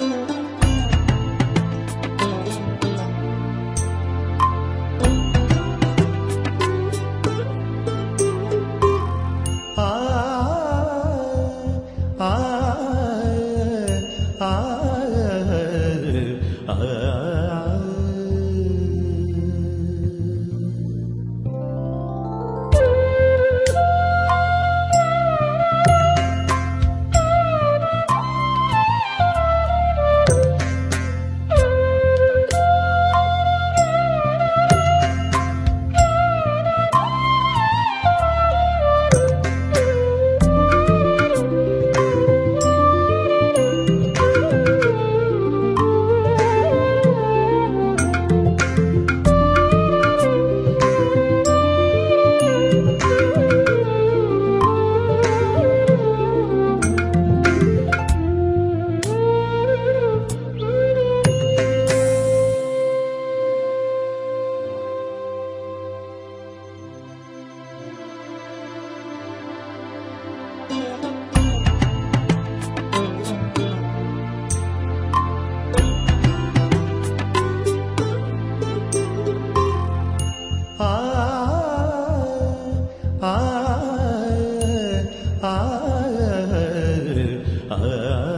ah, ah, ah, ah. 啊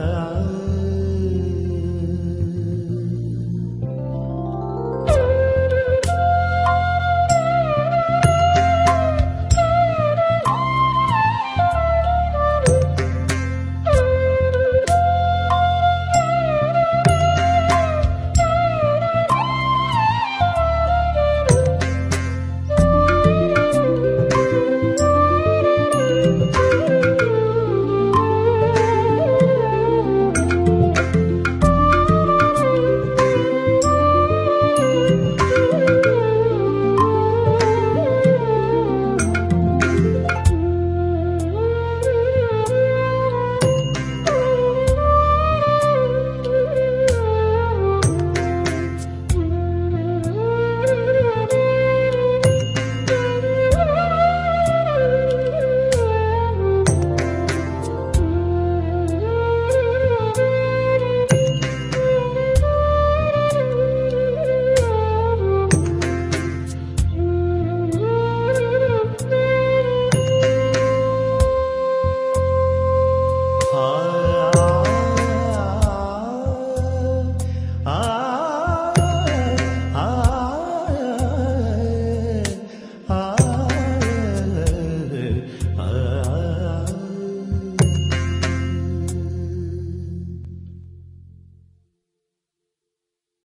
love.